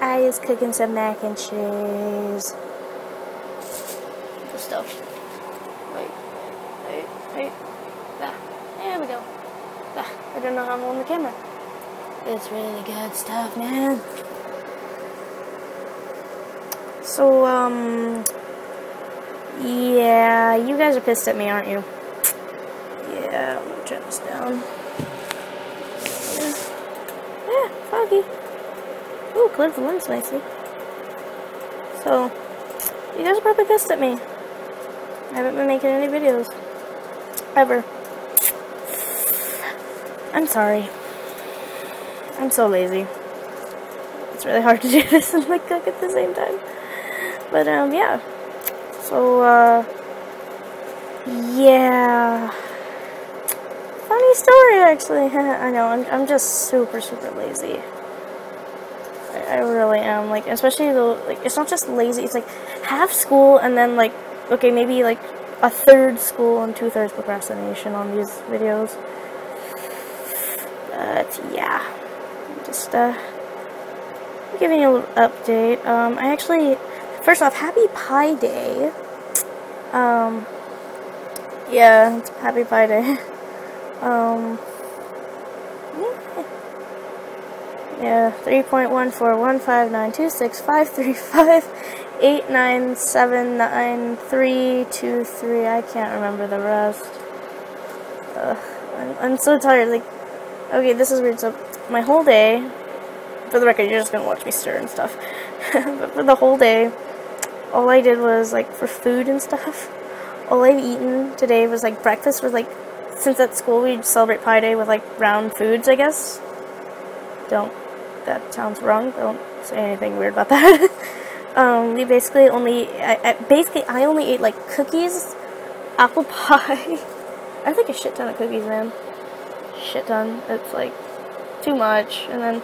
I is cooking some mac and cheese. Good stuff. Wait, wait, wait. There we go. I don't know how I'm on the camera. It's really good stuff, man. So, um, yeah, you guys are pissed at me, aren't you? Yeah, I'm gonna turn this down. Yeah foggy. Ooh, clears the lens nicely. So, you guys probably pissed at me. I haven't been making any videos. Ever. I'm sorry. I'm so lazy. It's really hard to do this and like cook at the same time. But um yeah. So uh yeah. Funny story actually. I know, I'm I'm just super super lazy. I, really am. Like especially though like it's not just lazy, it's like half school and then like okay, maybe like a third school and two thirds procrastination on these videos. But yeah. Just uh giving you a little update. Um I actually First off, happy Pi Day. Um, yeah, it's happy Pi Day. Um, yeah, 3.14159265358979323. I can't remember the rest. Ugh, I'm, I'm so tired. Like, okay, this is weird. So, my whole day, for the record, you're just gonna watch me stir and stuff. but for the whole day, all I did was like for food and stuff. All I've eaten today was like breakfast was like since at school we celebrate Pi Day with like round foods, I guess. Don't that sounds wrong. Don't say anything weird about that. um, we basically only I, I, basically I only ate like cookies, apple pie. I think a shit ton of cookies, man. Shit ton. It's like too much, and then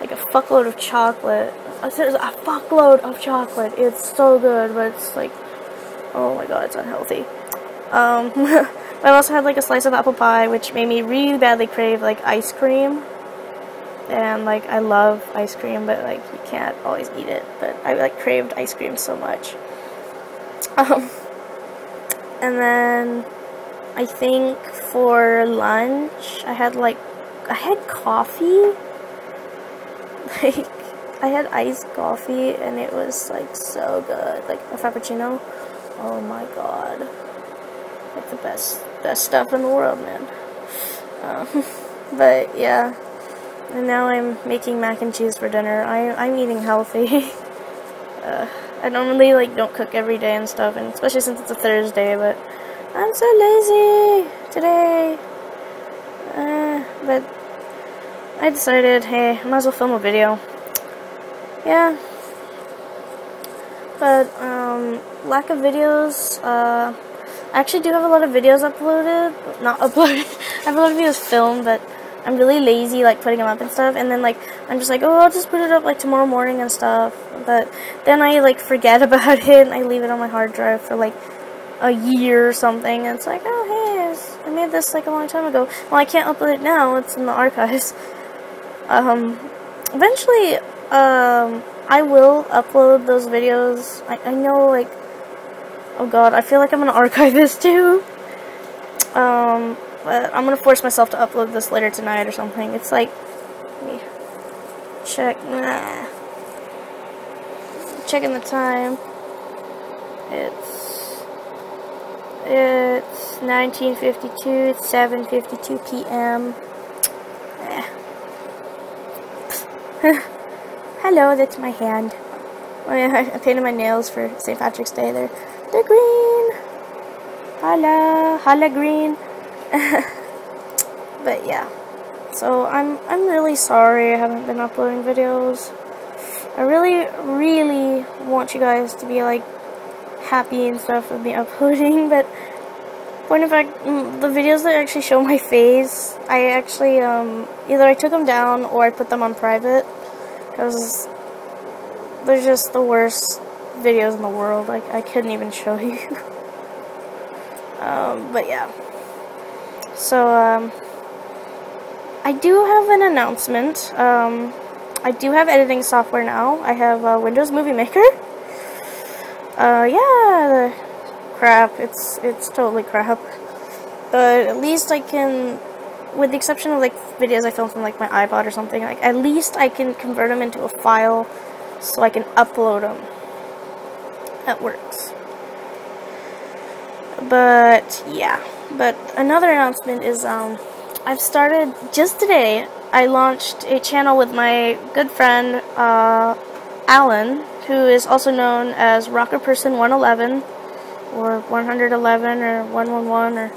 like a fuckload of chocolate there's a fuckload of chocolate. It's so good, but it's like, oh my god, it's unhealthy. Um, I also had like a slice of apple pie, which made me really badly crave like ice cream. And like I love ice cream, but like you can't always eat it. But I like craved ice cream so much. Um, and then I think for lunch I had like I had coffee. Like I had iced coffee and it was like so good. Like a frappuccino. Oh my god. Like the best best stuff in the world, man. Um, but yeah. And now I'm making mac and cheese for dinner. I I'm eating healthy. uh, I normally like don't cook every day and stuff, and especially since it's a Thursday. But I'm so lazy today. Uh, but I decided, hey, I might as well film a video yeah. But, um, lack of videos, uh, I actually do have a lot of videos uploaded, not uploaded, I have a lot of videos filmed, but I'm really lazy, like, putting them up and stuff, and then, like, I'm just like, oh, I'll just put it up, like, tomorrow morning and stuff, but then I, like, forget about it, and I leave it on my hard drive for, like, a year or something, and it's like, oh, hey, I made this, like, a long time ago. Well, I can't upload it now, it's in the archives. Um, eventually, um, I will upload those videos. I, I know, like, oh god, I feel like I'm gonna archive this too. Um, but I'm gonna force myself to upload this later tonight or something. It's like, check, nah. Checking the time. It's, it's 1952, it's 7.52 p.m. Eh. Hello, that's my hand. I painted my nails for St. Patrick's Day. They're, they're green. Holla, holla green. but yeah. So I'm I'm really sorry I haven't been uploading videos. I really, really want you guys to be like happy and stuff with me uploading, but point of fact, mm, the videos that actually show my face, I actually um either I took them down or I put them on private because they're just the worst videos in the world. Like, I couldn't even show you. um, but yeah. So, um, I do have an announcement. Um, I do have editing software now. I have uh, Windows Movie Maker. Uh, yeah, crap. It's it's totally crap. But at least I can, with the exception of like videos I film from like my iPod or something, like at least I can convert them into a file so I can upload them. That works. But yeah. But another announcement is um, I've started just today. I launched a channel with my good friend uh, Alan, who is also known as Rocker Person 111 or 111 or 111 or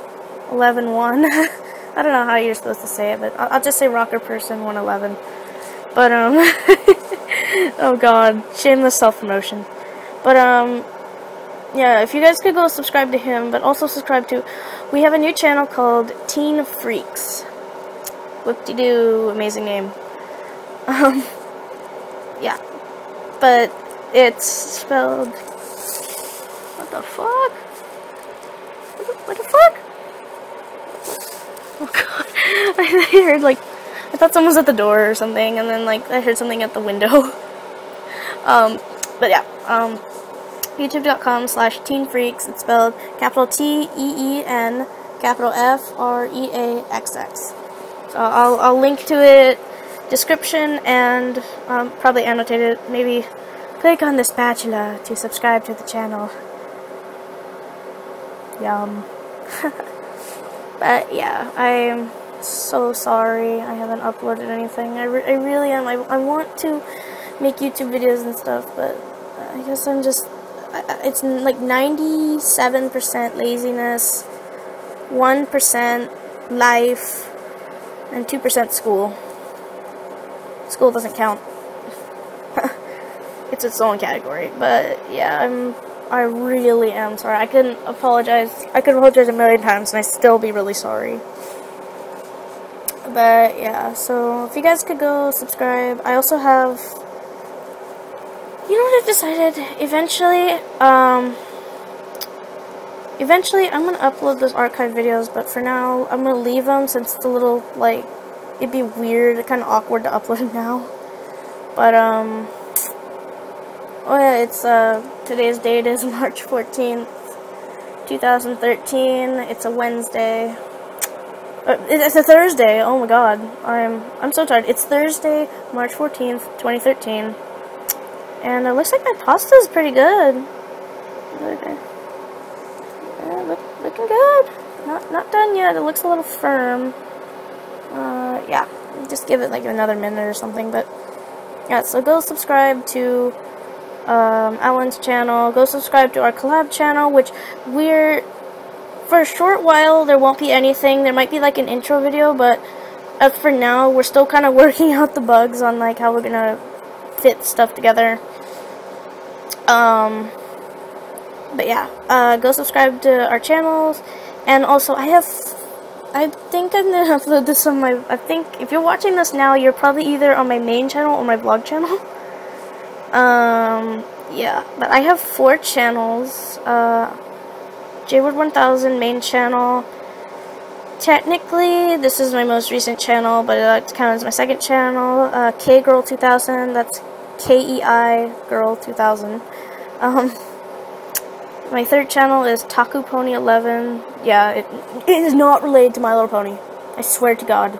111. I don't know how you're supposed to say it, but I'll, I'll just say Rocker Person 111. But um, oh god, shameless self promotion. But um, yeah, if you guys could go subscribe to him, but also subscribe to, we have a new channel called TeenFreaxx. Whoop-de-doo, amazing name. Um, yeah, but it's spelled, what the fuck? What the, what the fuck? Oh god, I heard like, I thought someone was at the door or something, and then like, I heard something at the window. um, but yeah, um, youtube.com slash TeenFreaxx. It's spelled capital T-E-E-N, capital F-R-E-A-X-X. So I'll, I'll link to it, description, and um, probably annotate it. Maybe click on the spatula to subscribe to the channel. Yum. but yeah, I'm so sorry I haven't uploaded anything. I, re I really am. I, I want to make YouTube videos and stuff, but I guess I'm just it's like 97% laziness, 1% life, and 2% school. School doesn't count. it's its own category. But yeah, I'm I really am sorry. I couldn't apologize. I could apologize a million times and I still be really sorry. But yeah, so if you guys could go subscribe. I also have you know what I've decided? Eventually, um, eventually I'm gonna upload those archive videos, but for now, I'm gonna leave them since it's a little, like, it'd be weird, kind of awkward to upload them now. But, um, oh yeah, it's, uh, today's date is March 14th, 2013. It's a Wednesday. Uh, it's a Thursday. Oh my god. I'm I'm so tired. It's Thursday, March 14th, 2013. And it looks like my pasta is pretty good. Okay. Yeah, look, looking good. Not not done yet. It looks a little firm. Uh, yeah. Just give it like another minute or something. But yeah, so go subscribe to um, Alan's channel. Go subscribe to our collab channel, which we're for a short while there won't be anything. There might be like an intro video, but as for now, we're still kind of working out the bugs on like how we're gonna fit stuff together. Um, but yeah, uh, go subscribe to our channels, and also I have, I think I'm gonna upload this on my, I think if you're watching this now, you're probably either on my main channel or my vlog channel. um, yeah, but I have four channels, uh, JWord1000 main channel, technically, this is my most recent channel, but it counts as my second channel. Uh, K Girl 2000, that's K E I Girl 2000. Um, my third channel is Taku Pony 11. Yeah, it, it is not related to My Little Pony. I swear to God.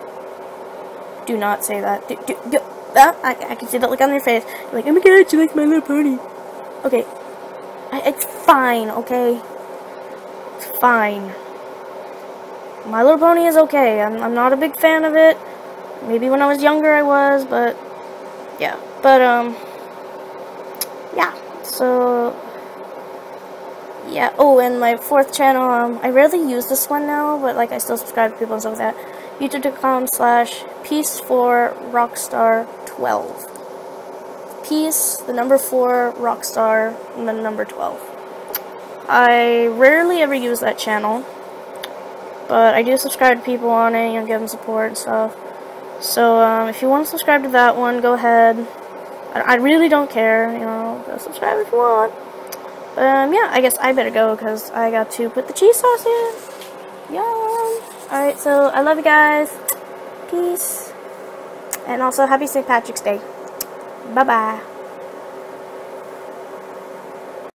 Do not say that. Do, do, do, ah, I, I can see that look on their face. You're like, oh my god, you like My Little Pony. Okay. I, it's fine, okay? It's fine. My Little Pony is okay. I'm, I'm not a big fan of it. Maybe when I was younger I was, but yeah. But, um, yeah. So, yeah. Oh, and my fourth channel, um, I rarely use this one now, but, like, I still subscribe to people and stuff like that. YouTube.com slash Peace for Rockstar 12. Peace, the number 4, Rockstar, and the number 12. I rarely ever use that channel. But I do subscribe to people on it, you know, give them support and stuff. So, um, if you want to subscribe to that one, go ahead. I, I really don't care, you know, go subscribe if you want. But, um, yeah, I guess I better go, because I got to put the cheese sauce in. Yum! Alright, so, I love you guys. Peace. And also, happy St. Patrick's Day. Bye bye.